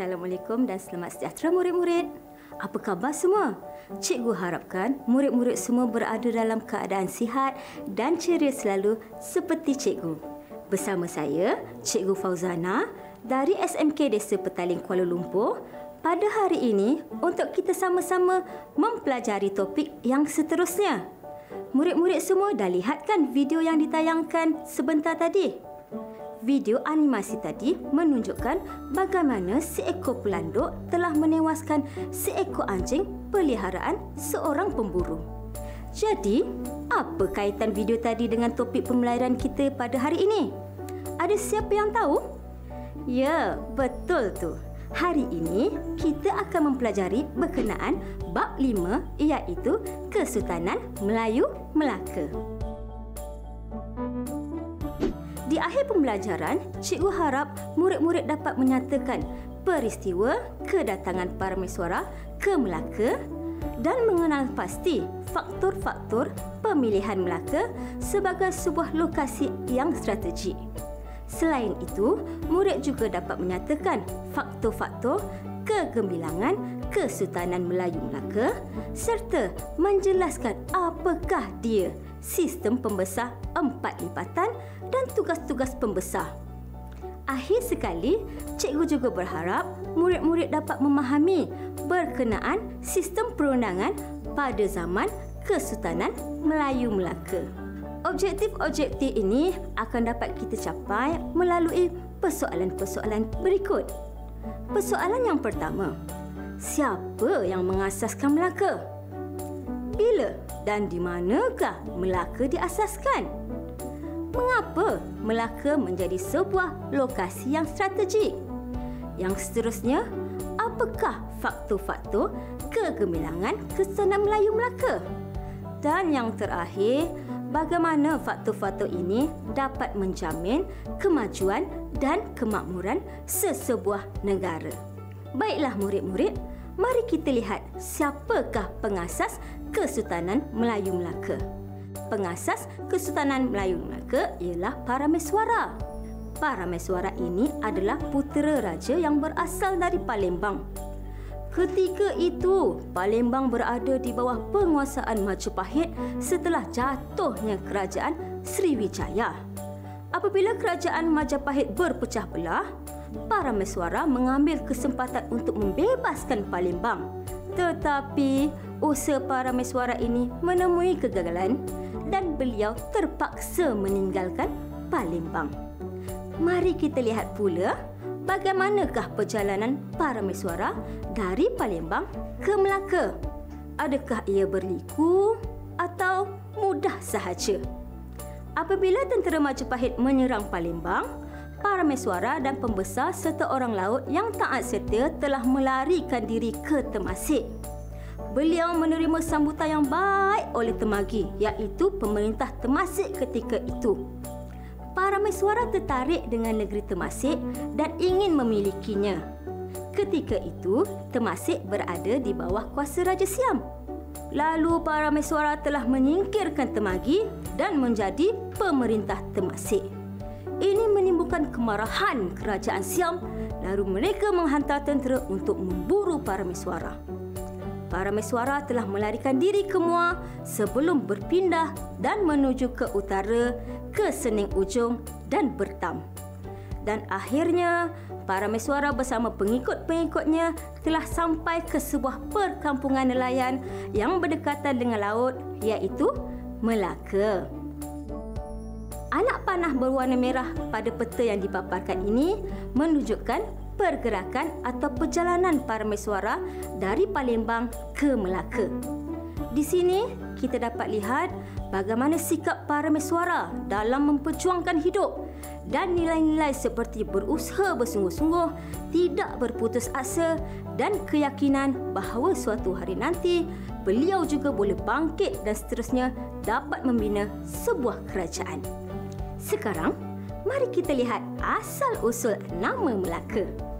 Assalamualaikum dan selamat sejahtera murid-murid. Apa khabar semua? Cikgu harapkan murid-murid semua berada dalam keadaan sihat dan ceria selalu seperti cikgu. Bersama saya, Cikgu Fauzana dari SMK Desa Petaling Kuala Lumpur pada hari ini untuk kita sama-sama mempelajari topik yang seterusnya. Murid-murid semua dah lihat kan video yang ditayangkan sebentar tadi? Video animasi tadi menunjukkan bagaimana seekor pelanduk telah menewaskan seekor anjing peliharaan seorang pemburu. Jadi, apa kaitan video tadi dengan topik pembelajaran kita pada hari ini? Ada siapa yang tahu? Ya, betul tu. Hari ini kita akan mempelajari berkenaan bab 5 iaitu Kesultanan Melayu Melaka. Di akhir pembelajaran, cikgu harap murid-murid dapat menyatakan peristiwa kedatangan para mesuara ke Melaka dan mengenal pasti faktor-faktor pemilihan Melaka sebagai sebuah lokasi yang strategik. Selain itu, murid juga dapat menyatakan faktor-faktor kegemilangan Kesultanan Melayu Melaka serta menjelaskan apakah dia sistem pembesar empat lipatan dan tugas-tugas pembesar. Akhir sekali, cikgu juga berharap murid-murid dapat memahami berkenaan sistem perundangan pada zaman Kesultanan Melayu Melaka. Objektif-objektif ini akan dapat kita capai melalui persoalan-persoalan berikut. Persoalan yang pertama, siapa yang mengasaskan Melaka? Bila dan di manakah Melaka diasaskan? Mengapa Melaka menjadi sebuah lokasi yang strategik? Yang seterusnya, apakah faktor-faktor kegemilangan Kesultanan Melayu Melaka? Dan yang terakhir, bagaimana faktor-faktor ini dapat menjamin kemajuan dan kemakmuran sesebuah negara? Baiklah murid-murid, mari kita lihat siapakah pengasas Kesultanan Melayu Melaka pengasas Kesultanan Melayu Melaka ialah para Meswara. Para Meswara ini adalah putera raja yang berasal dari Palembang. Ketika itu, Palembang berada di bawah penguasaan Majapahit setelah jatuhnya kerajaan Sriwijaya. Apabila kerajaan Majapahit berpecah belah, para Meswara mengambil kesempatan untuk membebaskan Palembang. Tetapi usaha para Meswara ini menemui kegagalan dan beliau terpaksa meninggalkan Palembang. Mari kita lihat pula bagaimanakah perjalanan para mesuara dari Palembang ke Melaka. Adakah ia berliku atau mudah sahaja? Apabila tentera Majapahit menyerang Palembang, para mesuara dan pembesar serta orang laut yang taat setia telah melarikan diri ke Temasek beliau menerima sambutan yang baik oleh Temagi iaitu pemerintah Temasek ketika itu. Para mesuara tertarik dengan negeri Temasek dan ingin memilikinya. Ketika itu, Temasek berada di bawah kuasa Raja Siam. Lalu para mesuara telah menyingkirkan Temagi dan menjadi pemerintah Temasek. Menimbulkan kemarahan kerajaan Siam lalu mereka menghantar tentera untuk memburu para mesuara para mesuara telah melarikan diri ke Muar sebelum berpindah dan menuju ke utara, ke Sening Ujung dan Bertam. Dan akhirnya, para mesuara bersama pengikut-pengikutnya telah sampai ke sebuah perkampungan nelayan yang berdekatan dengan laut iaitu Melaka. Anak panah berwarna merah pada peta yang dipaparkan ini menunjukkan pergerakan atau perjalanan para mesuara dari Palembang ke Melaka. Di sini kita dapat lihat bagaimana sikap para mesuara dalam memperjuangkan hidup dan nilai-nilai seperti berusaha bersungguh-sungguh, tidak berputus asa dan keyakinan bahawa suatu hari nanti beliau juga boleh bangkit dan seterusnya dapat membina sebuah kerajaan. Sekarang, mari kita lihat asal-usul nama Melaka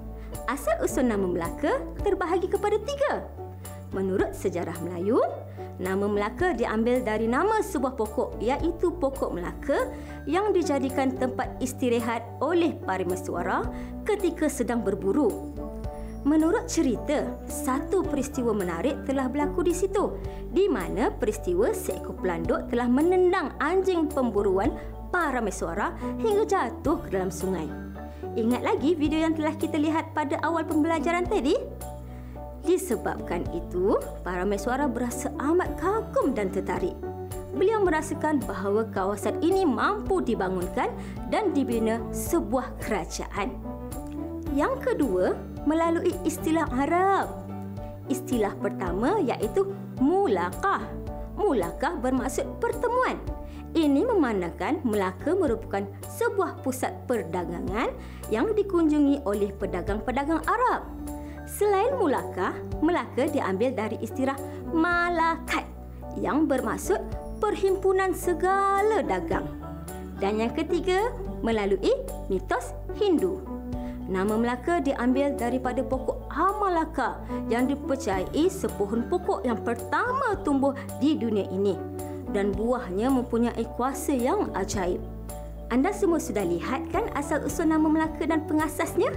asal-usul nama Melaka terbahagi kepada tiga. Menurut sejarah Melayu, nama Melaka diambil dari nama sebuah pokok iaitu pokok Melaka yang dijadikan tempat istirahat oleh para mesuara ketika sedang berburu. Menurut cerita, satu peristiwa menarik telah berlaku di situ di mana peristiwa seekor pelanduk telah menendang anjing pemburuan para mesuara hingga jatuh ke dalam sungai. Ingat lagi video yang telah kita lihat pada awal pembelajaran tadi? Disebabkan itu, para mesuara berasa amat kagum dan tertarik. Beliau merasakan bahawa kawasan ini mampu dibangunkan dan dibina sebuah kerajaan. Yang kedua, melalui istilah Arab. Istilah pertama iaitu mulakah. Mulakah bermaksud pertemuan. Ini memandangkan Melaka merupakan sebuah pusat perdagangan yang dikunjungi oleh pedagang-pedagang Arab. Selain mulakah, Melaka diambil dari istilah malakat yang bermaksud perhimpunan segala dagang. Dan yang ketiga, melalui mitos Hindu. Nama Melaka diambil daripada pokok Amalaka yang dipercayai sepohon pokok yang pertama tumbuh di dunia ini dan buahnya mempunyai kuasa yang ajaib. Anda semua sudah lihat kan asal usul nama Melaka dan pengasasnya?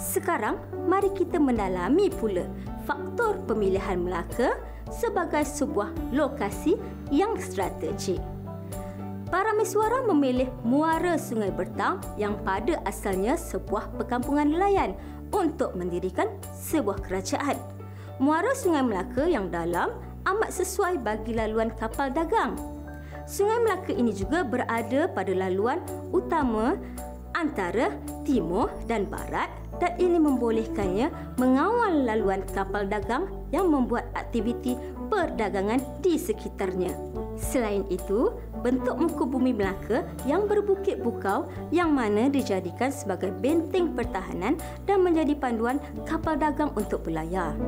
Sekarang, mari kita mendalami pula faktor pemilihan Melaka sebagai sebuah lokasi yang strategik. Para Miswara memilih muara Sungai Bertam yang pada asalnya sebuah perkampungan nelayan untuk mendirikan sebuah kerajaan. Muara Sungai Melaka yang dalam amat sesuai bagi laluan kapal dagang. Sungai Melaka ini juga berada pada laluan utama antara timur dan barat dan ini membolehkannya mengawal laluan kapal dagang yang membuat aktiviti perdagangan di sekitarnya. Selain itu, bentuk muka bumi Melaka yang berbukit bukau yang mana dijadikan sebagai benteng pertahanan dan menjadi panduan kapal dagang untuk berlayar.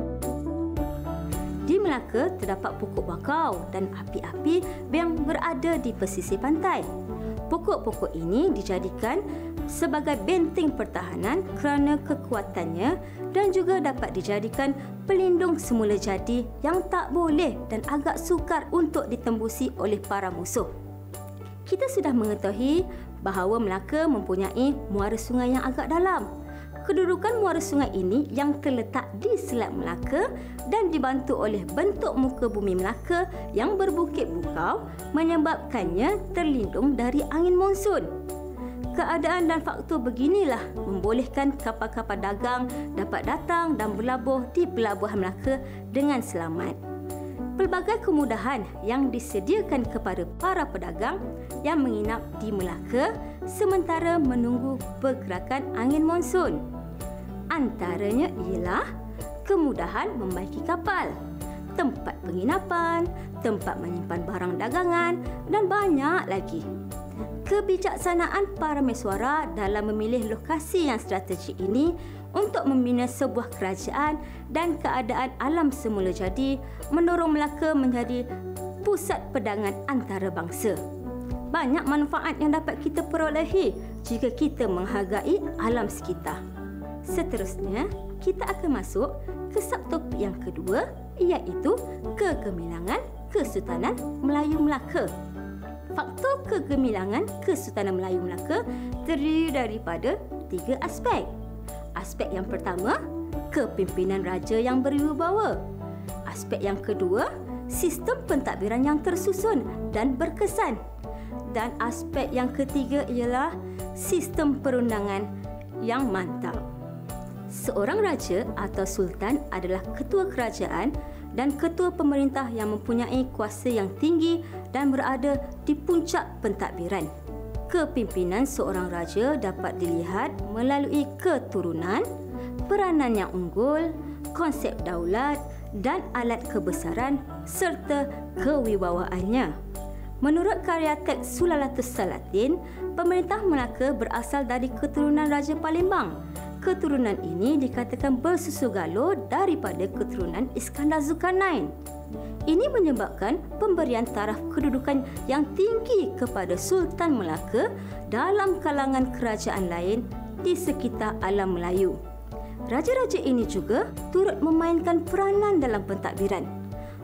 Di Melaka terdapat pokok bakau dan api-api yang berada di pesisir pantai. Pokok-pokok ini dijadikan sebagai benteng pertahanan kerana kekuatannya dan juga dapat dijadikan pelindung semula jadi yang tak boleh dan agak sukar untuk ditembusi oleh para musuh. Kita sudah mengetahui bahawa Melaka mempunyai muara sungai yang agak dalam. Kedudukan muara sungai ini yang terletak di Selat Melaka dan dibantu oleh bentuk muka bumi Melaka yang berbukit bukau menyebabkannya terlindung dari angin monsun. Keadaan dan faktor beginilah membolehkan kapal-kapal dagang dapat datang dan berlabuh di Pelabuhan Melaka dengan selamat pelbagai kemudahan yang disediakan kepada para pedagang yang menginap di Melaka sementara menunggu pergerakan angin monsun. Antaranya ialah kemudahan membaiki kapal, tempat penginapan, tempat menyimpan barang dagangan dan banyak lagi. Kebijaksanaan para mesuara dalam memilih lokasi yang strategik ini untuk membina sebuah kerajaan dan keadaan alam semula jadi mendorong Melaka menjadi pusat pedangan antarabangsa. Banyak manfaat yang dapat kita perolehi jika kita menghargai alam sekitar. Seterusnya, kita akan masuk ke subtopik yang kedua iaitu kegemilangan Kesultanan Melayu Melaka. Faktor kegemilangan Kesultanan Melayu Melaka terdiri daripada tiga aspek. Aspek yang pertama, kepimpinan raja yang berwibawa. Aspek yang kedua, sistem pentadbiran yang tersusun dan berkesan. Dan aspek yang ketiga ialah sistem perundangan yang mantap. Seorang raja atau sultan adalah ketua kerajaan dan ketua pemerintah yang mempunyai kuasa yang tinggi dan berada di puncak pentadbiran kepimpinan seorang raja dapat dilihat melalui keturunan, peranan yang unggul, konsep daulat dan alat kebesaran serta kewibawaannya. Menurut karya teks Sulalatus Salatin, pemerintah Melaka berasal dari keturunan Raja Palembang. Keturunan ini dikatakan bersusu galur daripada keturunan Iskandar Zulkarnain. Ini menyebabkan pemberian taraf kedudukan yang tinggi kepada Sultan Melaka dalam kalangan kerajaan lain di sekitar alam Melayu. Raja-raja ini juga turut memainkan peranan dalam pentadbiran.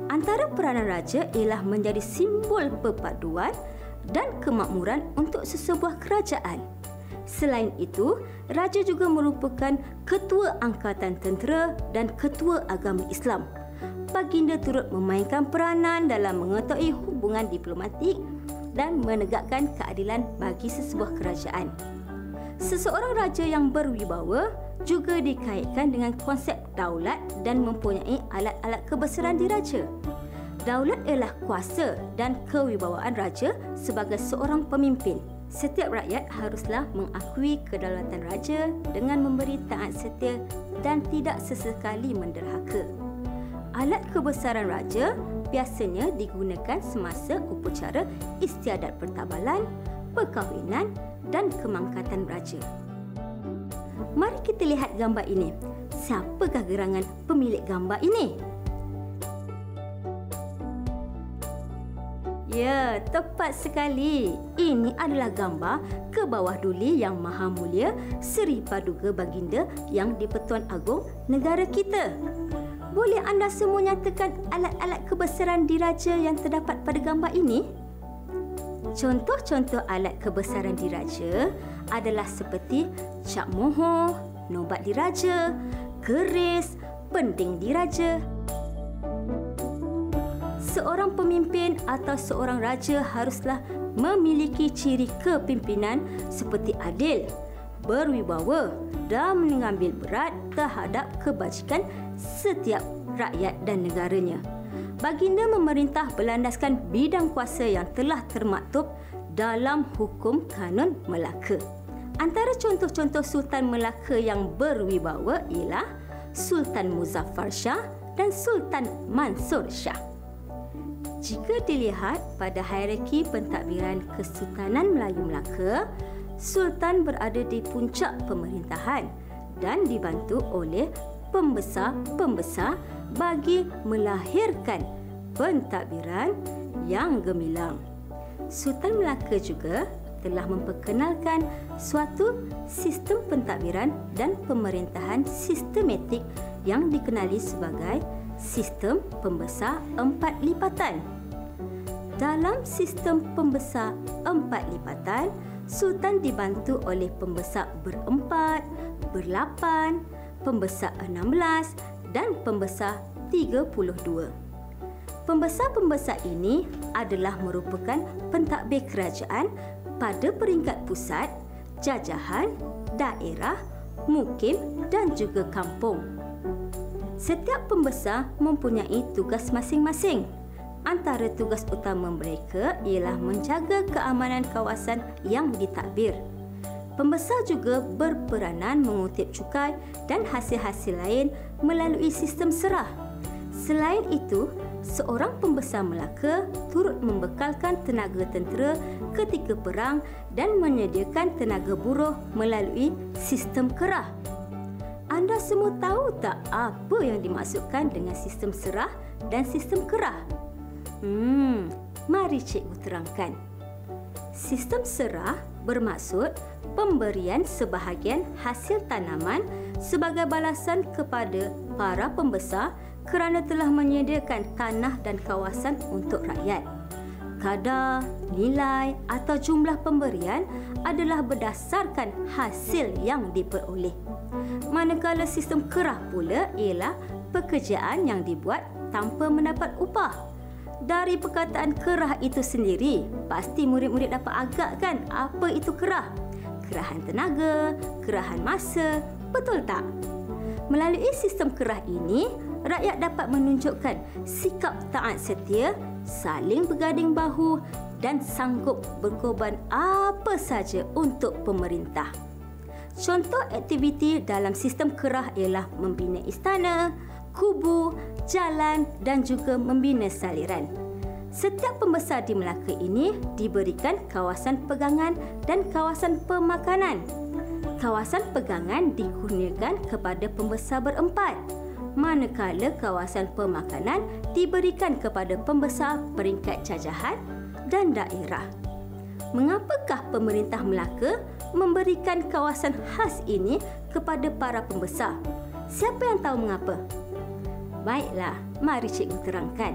Antara peranan raja ialah menjadi simbol perpaduan dan kemakmuran untuk sesebuah kerajaan. Selain itu, raja juga merupakan ketua angkatan tentera dan ketua agama Islam. Baginda turut memainkan peranan dalam mengetahui hubungan diplomatik dan menegakkan keadilan bagi sesebuah kerajaan. Seseorang raja yang berwibawa juga dikaitkan dengan konsep daulat dan mempunyai alat-alat kebesaran diraja. Daulat ialah kuasa dan kewibawaan raja sebagai seorang pemimpin. Setiap rakyat haruslah mengakui kedaulatan raja dengan memberi taat setia dan tidak sesekali menderhaka. Alat kebesaran raja biasanya digunakan semasa upacara istiadat pertabalan, perkahwinan dan kemangkatan raja. Mari kita lihat gambar ini. Siapakah gerangan pemilik gambar ini? Ya, tepat sekali. Ini adalah gambar ke bawah duli yang maha mulia Seri Paduka Baginda yang di-Pertuan Agong negara kita. Boleh anda semua nyatakan alat-alat kebesaran diraja yang terdapat pada gambar ini? Contoh-contoh alat kebesaran diraja adalah seperti cap mohon, nobat diraja, keris, penting diraja, seorang pemimpin atau seorang raja haruslah memiliki ciri kepimpinan seperti adil, berwibawa dan mengambil berat terhadap kebajikan setiap rakyat dan negaranya. Baginda memerintah berlandaskan bidang kuasa yang telah termaktub dalam hukum kanun Melaka. Antara contoh-contoh Sultan Melaka yang berwibawa ialah Sultan Muzaffar Shah dan Sultan Mansur Shah. Jika dilihat pada hierarki pentadbiran Kesultanan Melayu Melaka, Sultan berada di puncak pemerintahan dan dibantu oleh pembesar-pembesar bagi melahirkan pentadbiran yang gemilang. Sultan Melaka juga telah memperkenalkan suatu sistem pentadbiran dan pemerintahan sistematik yang dikenali sebagai sistem pembesar empat lipatan. Dalam sistem pembesar empat lipatan, Sultan dibantu oleh pembesar berempat, berlapan, pembesar enam belas dan pembesar tiga puluh dua. Pembesar-pembesar ini adalah merupakan pentadbir kerajaan pada peringkat pusat, jajahan, daerah, mukim dan juga kampung. Setiap pembesar mempunyai tugas masing-masing. Antara tugas utama mereka ialah menjaga keamanan kawasan yang ditadbir. Pembesar juga berperanan mengutip cukai dan hasil-hasil lain melalui sistem serah. Selain itu, seorang pembesar Melaka turut membekalkan tenaga tentera ketika perang dan menyediakan tenaga buruh melalui sistem kerah. Anda semua tahu tak apa yang dimaksudkan dengan sistem serah dan sistem kerah? Hmm, mari cikgu terangkan. Sistem serah bermaksud pemberian sebahagian hasil tanaman sebagai balasan kepada para pembesar kerana telah menyediakan tanah dan kawasan untuk rakyat. Kadar, nilai atau jumlah pemberian adalah berdasarkan hasil yang diperoleh. Manakala sistem kerah pula ialah pekerjaan yang dibuat tanpa mendapat upah. Dari perkataan kerah itu sendiri, pasti murid-murid dapat agakkan apa itu kerah. Kerahan tenaga, kerahan masa, betul tak? Melalui sistem kerah ini, rakyat dapat menunjukkan sikap taat setia, saling bergading bahu dan sanggup berkorban apa saja untuk pemerintah. Contoh aktiviti dalam sistem kerah ialah membina istana, kubu, jalan dan juga membina saliran. Setiap pembesar di Melaka ini diberikan kawasan pegangan dan kawasan pemakanan. Kawasan pegangan dikurniakan kepada pembesar berempat, manakala kawasan pemakanan diberikan kepada pembesar peringkat jajahan dan daerah. Mengapakah pemerintah Melaka memberikan kawasan khas ini kepada para pembesar. Siapa yang tahu mengapa? Baiklah, mari cikgu terangkan.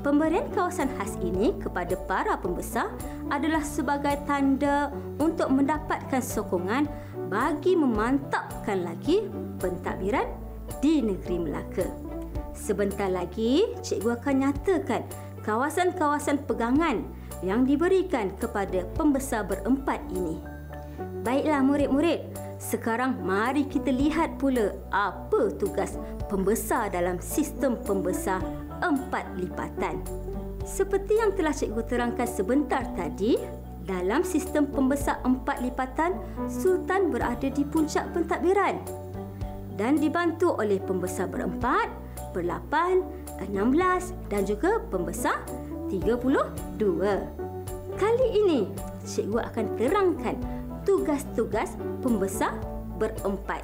Pemberian kawasan khas ini kepada para pembesar adalah sebagai tanda untuk mendapatkan sokongan bagi memantapkan lagi pentadbiran di negeri Melaka. Sebentar lagi, cikgu akan nyatakan kawasan-kawasan pegangan yang diberikan kepada pembesar berempat ini. Baiklah murid-murid, sekarang mari kita lihat pula apa tugas pembesar dalam sistem pembesar empat lipatan. Seperti yang telah cikgu terangkan sebentar tadi, dalam sistem pembesar empat lipatan, Sultan berada di puncak pentadbiran dan dibantu oleh pembesar berempat, berlapan, enam belas dan juga pembesar tiga puluh dua. Kali ini, cikgu akan terangkan tugas-tugas pembesar berempat.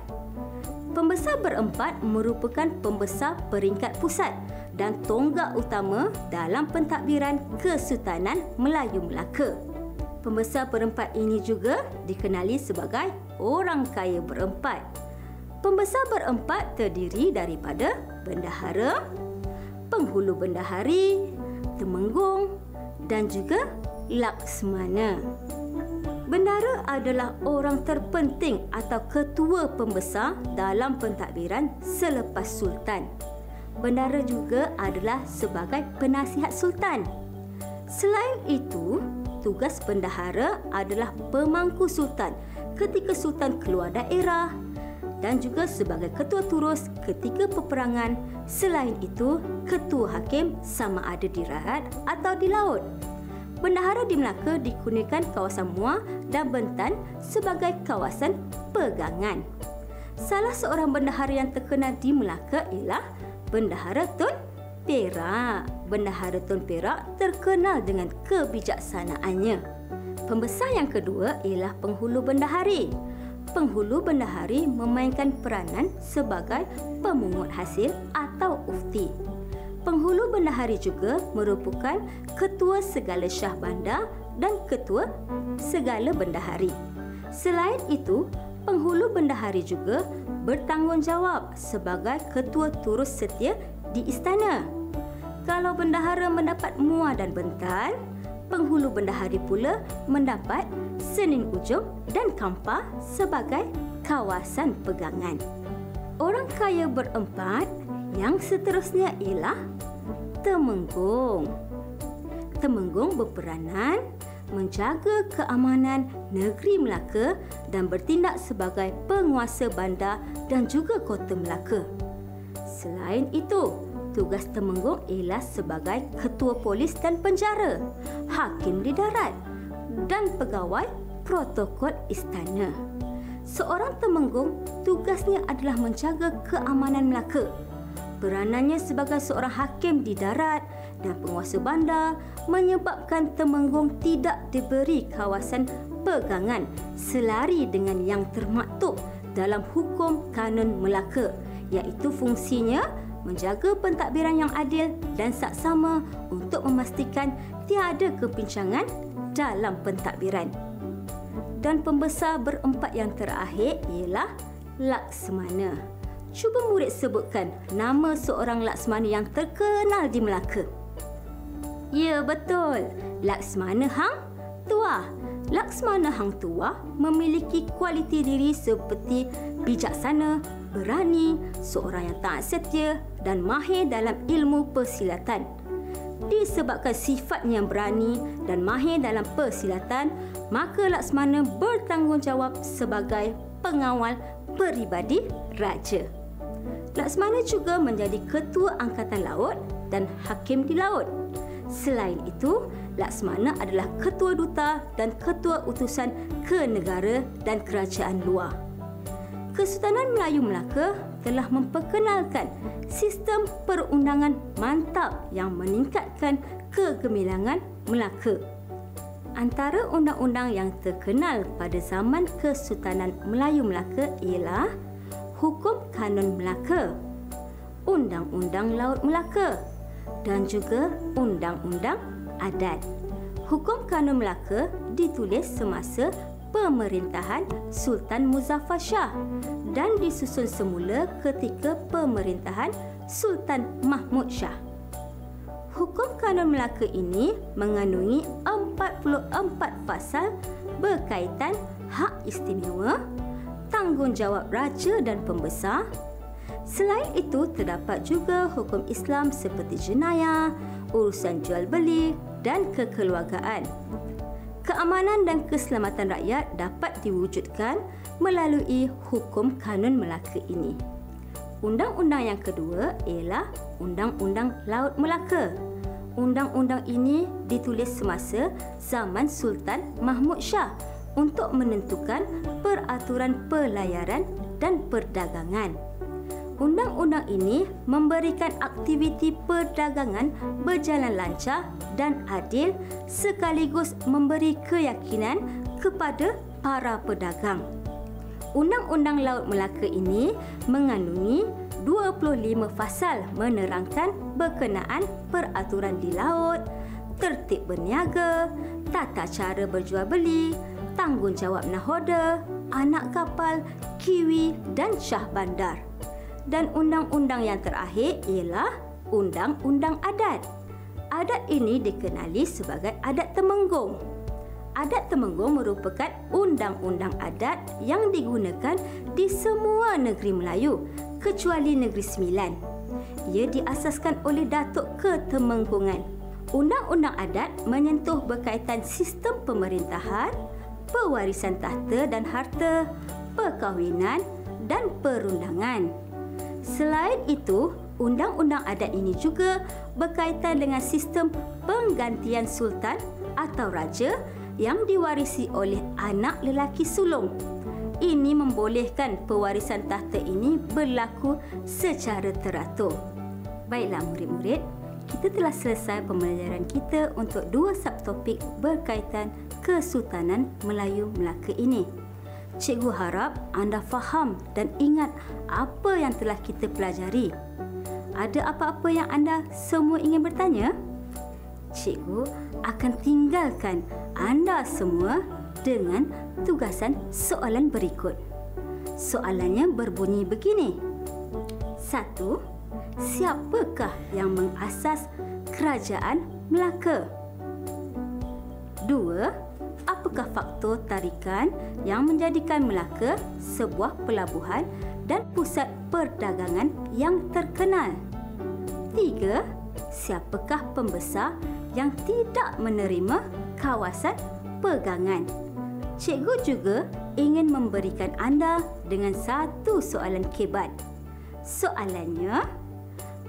Pembesar berempat merupakan pembesar peringkat pusat dan tonggak utama dalam pentadbiran Kesultanan Melayu Melaka. Pembesar berempat ini juga dikenali sebagai orang kaya berempat. Pembesar berempat terdiri daripada bendahara, penghulu bendahari, temenggung dan juga laksmana. Bendara adalah orang terpenting atau ketua pembesar dalam pentadbiran selepas sultan. Bendara juga adalah sebagai penasihat sultan. Selain itu, tugas bendahara adalah pemangku sultan ketika sultan keluar daerah dan juga sebagai ketua turus ketika peperangan. Selain itu, ketua hakim sama ada di rahat atau di laut. Bendahara di Melaka dikurniakan kawasan Muar dan Bentan sebagai kawasan pegangan. Salah seorang bendahara yang terkenal di Melaka ialah Bendahara Tun Perak. Bendahara Tun Perak terkenal dengan kebijaksanaannya. Pembesar yang kedua ialah penghulu bendahari. Penghulu bendahari memainkan peranan sebagai pemungut hasil atau ufti. Penghulu bendahari juga merupakan ketua segala syah bandar dan ketua segala bendahari. Selain itu, penghulu bendahari juga bertanggungjawab sebagai ketua turus setia di istana. Kalau bendahara mendapat muar dan bentan, penghulu bendahari pula mendapat sening ujung dan kampar sebagai kawasan pegangan. Orang kaya berempat yang seterusnya ialah Temenggung. Temenggung berperanan menjaga keamanan negeri Melaka dan bertindak sebagai penguasa bandar dan juga kota Melaka. Selain itu, tugas Temenggung ialah sebagai ketua polis dan penjara, hakim di darat dan pegawai protokol istana. Seorang Temenggung tugasnya adalah menjaga keamanan Melaka. Peranannya sebagai seorang hakim di darat dan penguasa bandar menyebabkan Temenggung tidak diberi kawasan pegangan selari dengan yang termaktub dalam hukum kanun Melaka iaitu fungsinya menjaga pentadbiran yang adil dan saksama untuk memastikan tiada kepincangan dalam pentadbiran. Dan pembesar berempat yang terakhir ialah Laksmana. Cuba murid sebutkan nama seorang Laksmana yang terkenal di Melaka. Ya, betul. Laksmana Hang Tua. Laksmana Hang Tua memiliki kualiti diri seperti bijaksana, berani, seorang yang taat setia dan mahir dalam ilmu persilatan. Disebabkan sifatnya yang berani dan mahir dalam persilatan, maka Laksmana bertanggungjawab sebagai pengawal peribadi raja. Laksmana juga menjadi ketua angkatan laut dan hakim di laut. Selain itu, Laksmana adalah ketua duta dan ketua utusan ke negara dan kerajaan luar. Kesultanan Melayu Melaka telah memperkenalkan sistem perundangan mantap yang meningkatkan kegemilangan Melaka. Antara undang-undang yang terkenal pada zaman Kesultanan Melayu Melaka ialah Hukum Kanun Melaka, Undang-Undang Laut Melaka, dan juga Undang-Undang Adat. Hukum Kanun Melaka ditulis semasa pemerintahan Sultan Muzaffar Shah dan disusun semula ketika pemerintahan Sultan Mahmud Shah. Hukum Kanun Melaka ini mengandungi 44 pasal berkaitan hak istimewa, tanggungjawab raja dan pembesar. Selain itu, terdapat juga hukum Islam seperti jenayah, urusan jual beli dan kekeluargaan. Keamanan dan keselamatan rakyat dapat diwujudkan melalui hukum kanun Melaka ini. Undang-undang yang kedua ialah Undang-Undang Laut Melaka. Undang-undang ini ditulis semasa zaman Sultan Mahmud Shah untuk menentukan peraturan pelayaran dan perdagangan. Undang-undang ini memberikan aktiviti perdagangan berjalan lancar dan adil sekaligus memberi keyakinan kepada para pedagang. Undang-Undang Laut Melaka ini mengandungi 25 fasal menerangkan berkenaan peraturan di laut, tertib berniaga, tata cara berjual beli, tanggungjawab nahoda, anak kapal, kiwi dan syah bandar. Dan undang-undang yang terakhir ialah Undang-Undang Adat. Adat ini dikenali sebagai adat temenggung adat Temenggung merupakan undang-undang adat yang digunakan di semua negeri Melayu kecuali Negeri Sembilan. Ia diasaskan oleh Datuk Ketemenggungan. Undang-undang adat menyentuh berkaitan sistem pemerintahan, pewarisan tahta dan harta, perkahwinan dan perundangan. Selain itu, undang-undang adat ini juga berkaitan dengan sistem penggantian sultan atau raja yang diwarisi oleh anak lelaki sulung. Ini membolehkan pewarisan tahta ini berlaku secara teratur. Baiklah murid-murid, kita telah selesai pembelajaran kita untuk dua subtopik berkaitan Kesultanan Melayu Melaka ini. Cikgu harap anda faham dan ingat apa yang telah kita pelajari. Ada apa-apa yang anda semua ingin bertanya? Cikgu akan tinggalkan anda semua dengan tugasan soalan berikut. Soalannya berbunyi begini. Satu, siapakah yang mengasas kerajaan Melaka? Dua, apakah faktor tarikan yang menjadikan Melaka sebuah pelabuhan dan pusat perdagangan yang terkenal? Tiga, siapakah pembesar yang tidak menerima kawasan pegangan. Cikgu juga ingin memberikan anda dengan satu soalan kebat. Soalannya,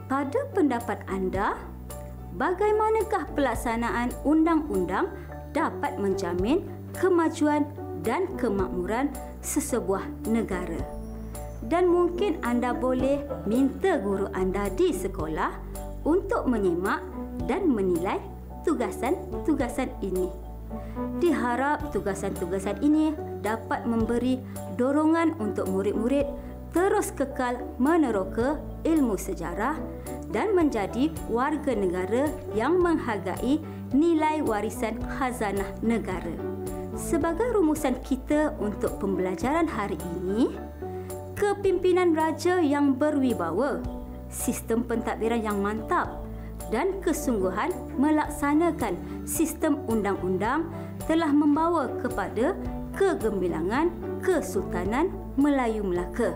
pada pendapat anda, bagaimanakah pelaksanaan undang-undang dapat menjamin kemajuan dan kemakmuran sesebuah negara? Dan mungkin anda boleh minta guru anda di sekolah untuk menyimak dan menilai tugasan-tugasan ini. Diharap tugasan-tugasan ini dapat memberi dorongan untuk murid-murid terus kekal meneroka ilmu sejarah dan menjadi warga negara yang menghargai nilai warisan khazanah negara. Sebagai rumusan kita untuk pembelajaran hari ini, kepimpinan raja yang berwibawa, sistem pentadbiran yang mantap, dan kesungguhan melaksanakan sistem undang-undang telah membawa kepada kegembilangan Kesultanan Melayu Melaka.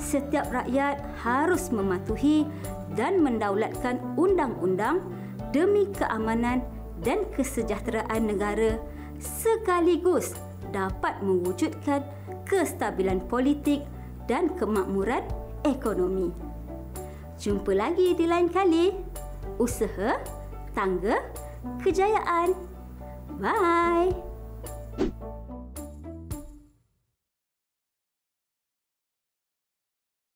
Setiap rakyat harus mematuhi dan mendaulatkan undang-undang demi keamanan dan kesejahteraan negara sekaligus dapat mewujudkan kestabilan politik dan kemakmuran ekonomi. Jumpa lagi di lain kali usaha, tangga, kejayaan. Bye.